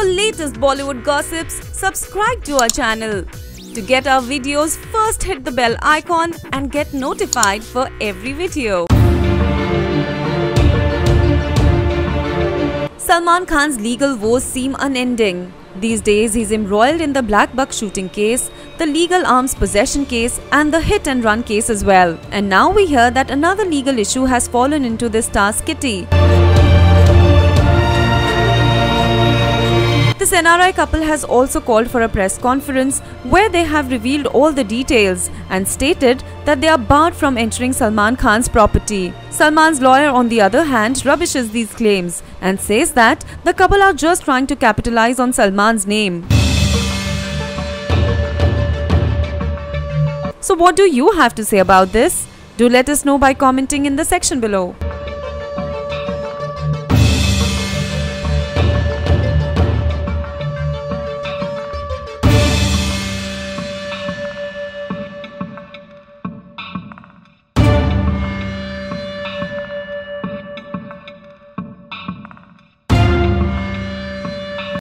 For latest Bollywood gossips, subscribe to our channel. To get our videos, first hit the bell icon and get notified for every video. Salman Khan's legal woes seem unending. These days, he's embroiled in the Black Buck shooting case, the legal arms possession case, and the hit and run case as well. And now we hear that another legal issue has fallen into this star's kitty. This NRI couple has also called for a press conference where they have revealed all the details and stated that they are barred from entering Salman Khan's property. Salman's lawyer, on the other hand, rubbishes these claims and says that the couple are just trying to capitalize on Salman's name. So, what do you have to say about this? Do let us know by commenting in the section below.